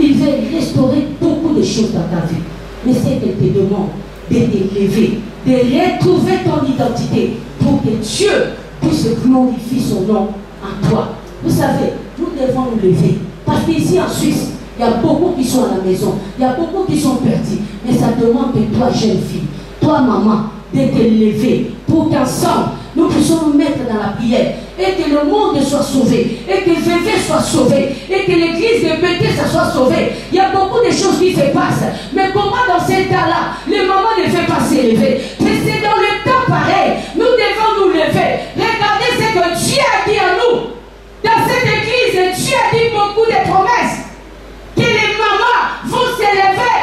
Il veut restaurer beaucoup de choses dans ta vie. Mais c'est qu'elle te demande de t'élever, de retrouver ton identité pour que Dieu puisse glorifier son nom en toi. Vous savez, nous devons nous lever. Parce qu'ici en Suisse, il y a beaucoup qui sont à la maison, il y a beaucoup qui sont perdus. Mais ça demande que toi, jeune fille, toi, maman, de te lever pour qu'ensemble, puissions nous mettre dans la prière et que le monde soit sauvé, et que Vévé soit sauvé, et que l'église de Bethesda soit sauvée. Il y a beaucoup de choses qui se passent. Mais comment dans ces cas-là, le moment ne fait pas s'élever Mais c'est dans le temps pareil, nous devons nous lever. Regardez ce que Dieu a dit à nous. Dans cette église, Dieu a dit beaucoup de promesses. Que les mamans vont s'élever.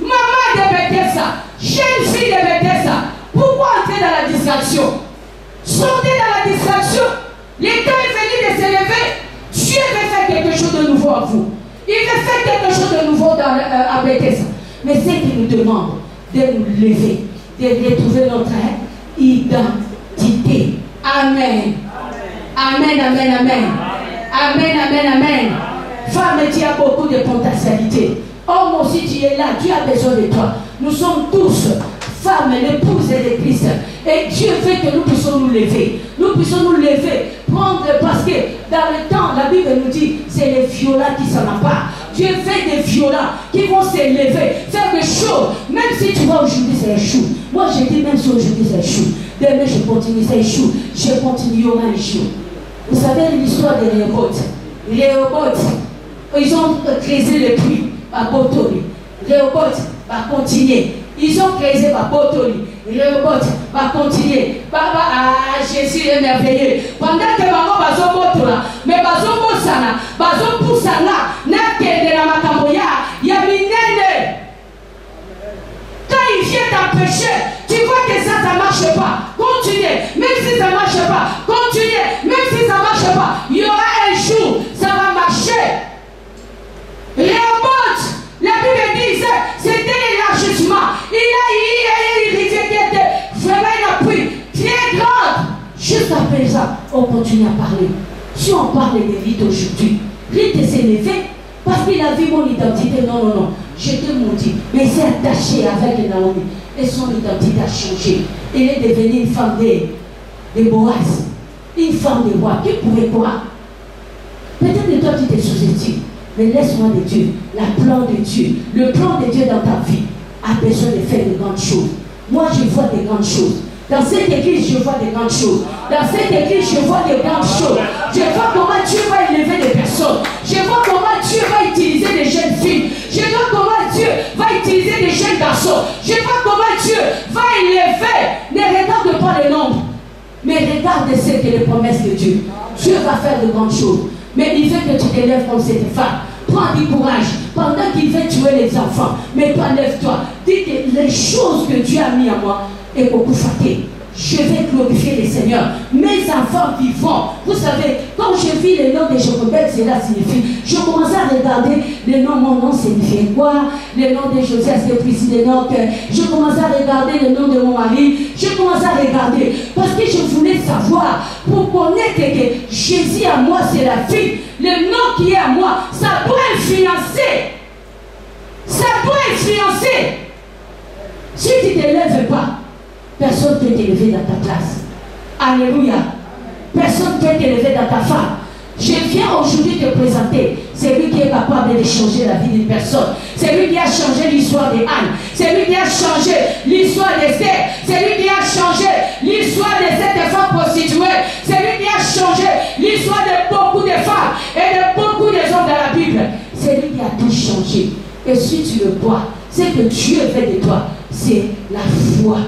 Maman de Bethesda, jeune fille de Bethesda, pourquoi entrer dans la distraction? Sortez dans la distraction. Le temps est venu de s'élever. Dieu veut faire quelque chose de nouveau à vous. Il veut faire quelque chose de nouveau dans, euh, à Bethesda. Mais c'est qu'il nous demande de nous lever, de retrouver notre identité. Amen. Amen, amen, amen. Amen, amen, amen. Femme, tu as beaucoup de potentialités. Homme aussi, tu es là. Dieu a besoin de toi. Nous sommes tous femmes, l'épouse de Christ. Et Dieu veut que nous puissions nous lever. Nous puissions nous lever, prendre, parce que dans le temps, la Bible nous dit, c'est les violents qui s'en emparent. Dieu fait des violents qui vont s'élever, faire des choses. Même si tu vois aujourd'hui, c'est chou. Moi, je dis même si aujourd'hui, c'est chou. Demain, je continue, c'est chou. Je continuerai les chou. Vous savez l'histoire des Réhoboth. Les Réhoboth, ils ont creusé le puits à Botoli. Réhoboth va continuer. Ils ont créé ma Botoli. Réhoboth va continuer. Papa, ah, Jésus est merveilleux. Pendant que maman bazo botola, mais bazo bosana, bazo poussana, na kende na makambo ya, ya minene. Quand il vient t'empêcher, tu vois que ça, ça marche pas. Continuez. Même si ça marche pas, continuez. Même si ça marche pas, présent, on continue à parler. Si on parle des vies d'aujourd'hui, Ruth s'est levée parce qu'il a vu mon identité. Non, non, non. J'étais maudit. Mais il s'est attaché avec Naomi. Et son identité a changé. Elle est devenue une femme de, de. Une femme de roi. Qui pouvait croire? Peut-être que toi, tu te sous-estimes. Mais laisse-moi de Dieu. La plan de Dieu. Le plan de Dieu dans ta vie a besoin de faire de grandes choses. Moi, je vois des grandes choses. Dans cette église, je vois des grandes choses. Dans cette église, je vois des grandes choses. Je vois comment Dieu va élever des personnes. Je vois comment Dieu va utiliser des jeunes filles. Je vois comment Dieu va utiliser des jeunes garçons. Je vois comment Dieu va élever. Ne regarde pas le nombre, mais regarde ce que les promesses de Dieu. Dieu va faire de grandes choses. Mais il veut que tu t'élèves comme cette femme. Prends du courage pendant qu'il veut tuer les enfants. Mais toi, lève-toi. Dis que les choses que Dieu a mis à moi beaucoup fatigué. Je vais glorifier le Seigneur. Mes enfants vivants. Vous savez, quand je vis le nom de Jocobed, cela signifie. Je commence à regarder le nom, mon nom signifie quoi? Le nom de Joseph, c'est Priscille Enoch. Je commence à regarder le nom de mon mari. Je commence à regarder. Parce que je voulais savoir, pour connaître que Jésus à moi, c'est la vie. Le nom qui est à moi, ça doit influencer. Ça doit influencer. Si tu ne te lèves pas, personne ne peut t'élever dans ta place. Alléluia. Personne ne peut t'élever dans ta femme. Je viens aujourd'hui te présenter celui qui est capable de changer la vie d'une personne. C'est lui qui a changé l'histoire de Anne. C'est lui qui a changé l'histoire d'Esther. C'est lui qui a changé l'histoire de cette femme prostituée. C'est lui qui a changé l'histoire de beaucoup de femmes et de beaucoup de hommes dans la Bible. C'est lui qui a tout changé. Et si tu le vois, c'est que Dieu fait de toi, c'est la foi.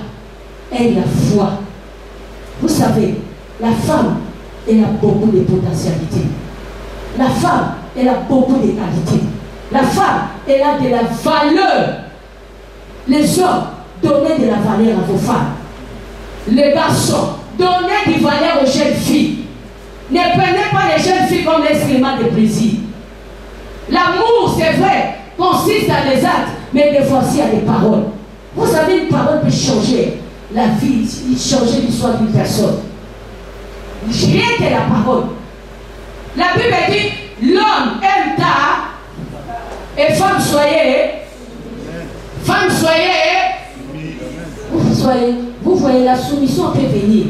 Et la foi. Vous savez, la femme, elle a beaucoup de potentialités. La femme, elle a beaucoup de qualités. La femme, elle a de la valeur. Les hommes, donnez de la valeur à vos femmes. Les garçons, donnez du valeur aux jeunes filles. Ne prenez pas les jeunes filles comme instrument de plaisir. L'amour, c'est vrai, consiste à des actes, mais des fois aussi à des paroles. Vous savez, une parole peut changer la vie, changer l'histoire d'une personne. Rien que la parole. La Bible dit, l'homme aime ta et femme soyez. Femme soyez. Vous, soyez, vous voyez, la soumission peut venir.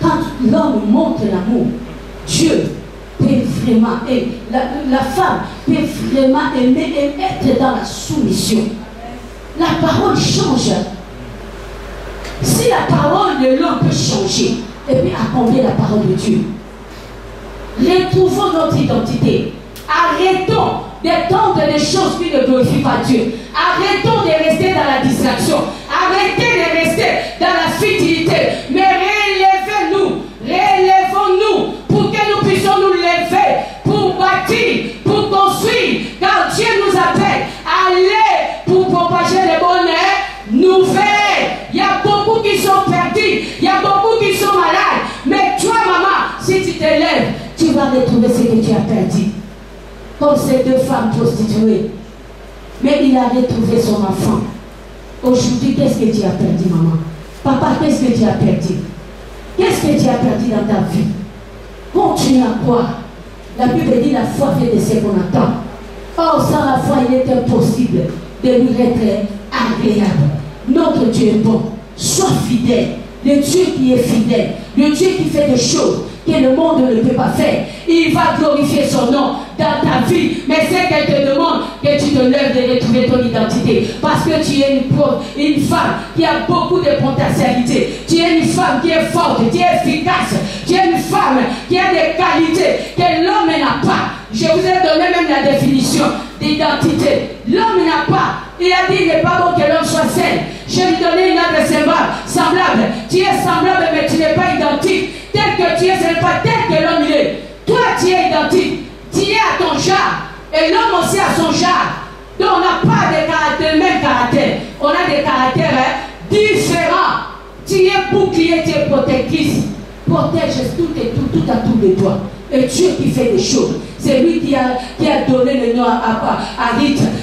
Quand l'homme montre l'amour, Dieu peut vraiment, la, la femme peut vraiment aimer et être dans la soumission. La parole change. Si la parole de l'homme peut changer, et puis accomplir la parole de Dieu, retrouvons notre identité. Arrêtons d'attendre des choses qui ne glorifient pas Dieu. Arrêtons de rester dans la distraction. Arrêtez de rester dans la futilité. Perdu. Comme ces deux femmes prostituées. Mais il a retrouvé son enfant. Aujourd'hui, qu'est-ce que tu as perdu, maman? Papa, qu'est-ce que tu as perdu? Qu'est-ce que tu as perdu dans ta vie? Continue à croire. La Bible dit la foi fait de ce qu'on attend. Or, sans la foi, il est impossible de lui être agréable. Notre Dieu est bon. Sois fidèle. Le Dieu qui est fidèle. Le Dieu qui fait des choses que le monde ne peut pas faire. Il va glorifier son nom dans ta vie. Mais c'est qu'elle te demande que tu te lèves de retrouver ton identité. Parce que tu es une, une femme qui a beaucoup de potentialités. Tu es une femme qui est forte, qui est efficace. Tu es une femme qui a des qualités que l'homme n'a pas. Je vous ai donné même la définition d'identité. L'homme n'a pas. Il a dit, il n'est pas bon que l'homme soit seul. Je lui donner une autre semblable. semblable. Tu es semblable, mais tu n'es pas identique. Tel que tu es, ce n'est pas tel que l'homme il est. Toi, tu es identique. Tu es à ton genre. Et l'homme aussi a son genre. Donc, on n'a pas de caractère, le même caractère. On a des caractères hein, différents. Tu es bouclier, tu es protectrice. Protège tout et tout, tout à tout de toi. Et Dieu qui fait des choses. C'est lui qui a, qui a donné le nom à, à.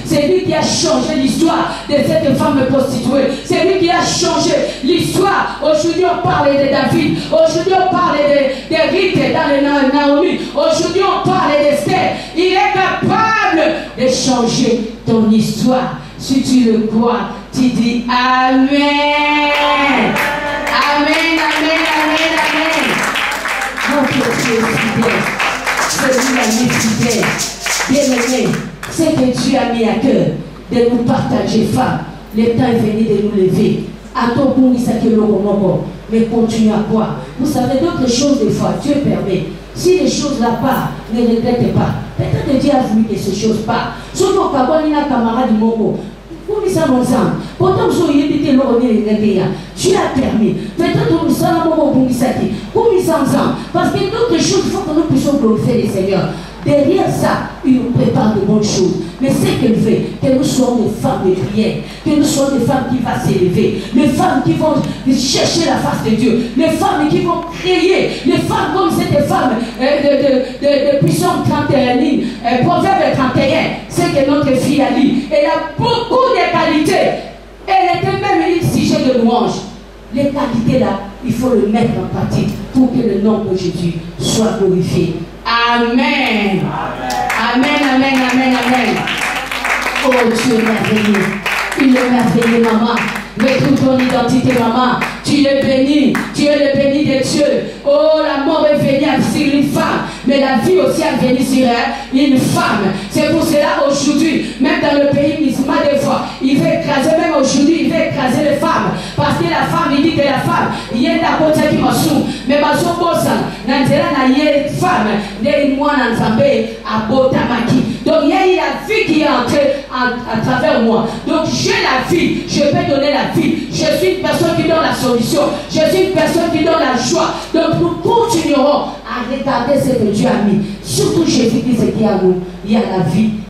C'est lui qui a changé l'histoire de cette femme prostituée. C'est lui qui a changé l'histoire. Aujourd'hui, on parle de David. Aujourd'hui, on parle de, de dans le Na- Naomi. Aujourd'hui, on parle d'Esther. Il est capable de changer ton histoire. Si tu le crois, tu dis Amen. Amen, amen, amen, amen. Notre Dieu. Fidèle. Bien-aimé, c'est que Dieu a mis à cœur de nous partager, femmes. Le temps est venu de nous lever. Mais continue à croire. Vous savez, d'autres choses, des fois, Dieu permet. Si les choses là part, ne regrettez pas. Peut-être que Dieu a voulu que ces choses quand on a un camarade Moko, kumisa poto mosu oyebi te eloko nini elingi ya tu as permis. Peut-être mosala moko obungisaki kumisa parce que d'autres choses il faut que nous puissions glorifier le seigneur. Derrière ça il nous prépare de bonnes choses mais ce qu'il veut que nous soyons des femmes de prière que nous soyons des femmes qui vont s'élever les femmes qui vont chercher la face de Dieu les femmes qui vont créer les femmes comme cette femme euh, de, de, de, puissance 31 lignes euh, proverbe 31 c'est que notre fille a dit elle a beaucoup de qualités. Elle était même une sujet de louange. Les qualités là il faut le mettre en pratique pour que le nom de Jésus soit glorifié. Amen, amen, amen, amen. Oh Dieu merveilleux. Il est merveilleux, maman. Retrouve ton identité, maman. Tu es béni. Tu es le béni de Dieu. Oh, la mort est venue sur une femme. Mais la vie aussi est venue sur elle, une femme. C'est pour cela aujourd'hui, même dans le pays musulman, des fois, il veut écraser, même aujourd'hui, il veut écraser les femmes. Parce que la femme, il dit que la femme, il y a côté qui m'a sou. Mais ma so bosa, nanzela na ye femme, ne mwana nzambe abotamaki. Donc il y a la vie qui est entrée en- à travers moi. Donc j'ai la vie, je peux donner la vie. Je suis une personne qui donne la solution. Je suis une personne qui donne la joie. Donc nous continuerons à regarder ce que Dieu a mis. Surtout Jésus-Christ qui est à nous. Y a la vie